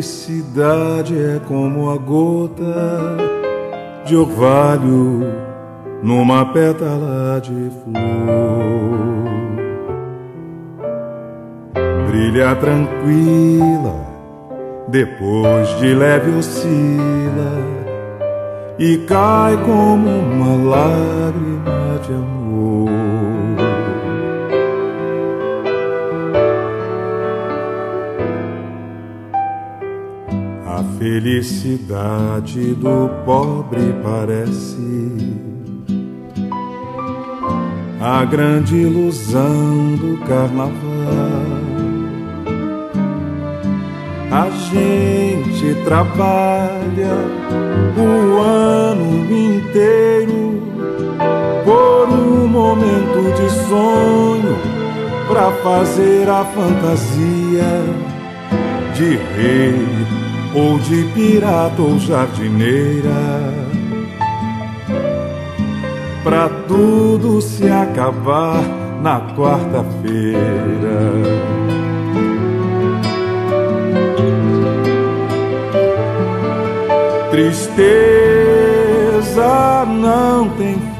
Felicidade é como a gota de orvalho numa pétala de flor. Brilha tranquila, depois de leve oscila e cai como uma lágrima de amor. A felicidade do pobre parece a grande ilusão do carnaval. A gente trabalha o ano inteiro por um momento de sonho para fazer a fantasia de rei ou de pirata ou jardineira. Pra tudo se acabar na quarta-feira. Tristeza não tem fim.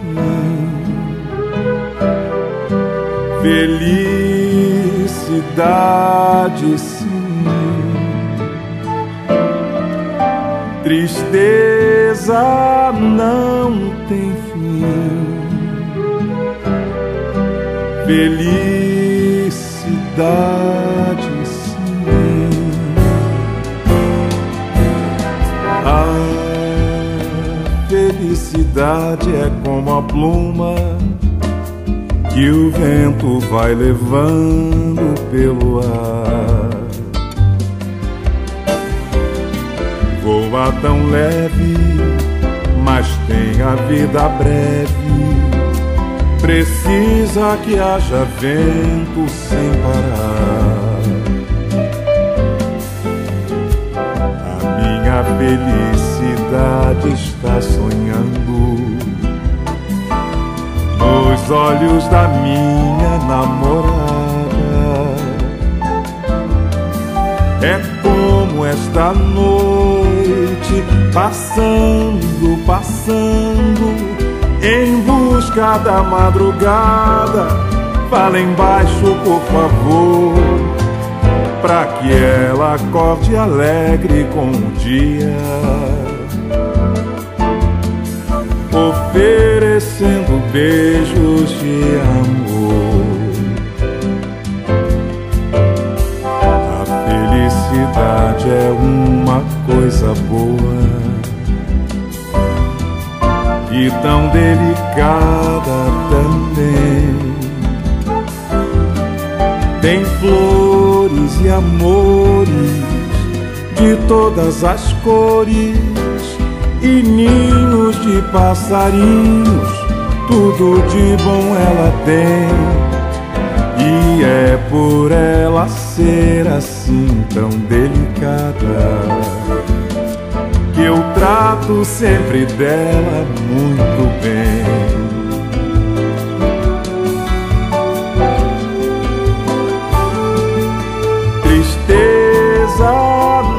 Felicidade sim. Tristeza não tem fim. Felicidade sim. A felicidade é como a pluma que o vento vai levando pelo ar. Voa tão leve, mas tem a vida breve. Precisa que haja vento sem parar. A minha felicidade está sonhando nos olhos da minha namorada. É como esta noite, passando, passando, em busca da madrugada. Fala embaixo, por favor, pra que ela acorde alegre com o dia oferecendo beijos de amor. A felicidade é uma coisa boa e tão delicada também. Tem flores e amores de todas as cores e ninhos de passarinhos, tudo de bom ela tem. E é por ela ser assim tão delicada trato sempre dela muito bem. Tristeza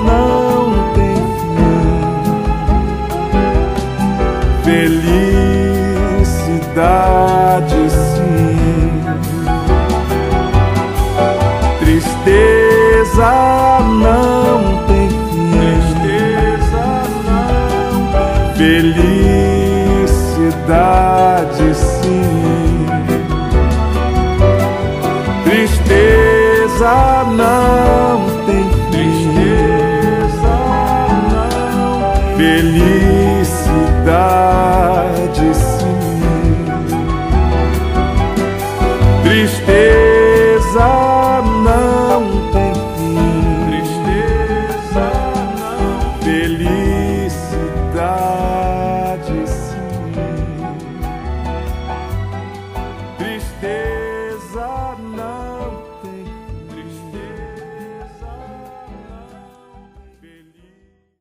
não tem felicidade sim. Tristeza tristeza não tem tristeza, fim. Felicidade.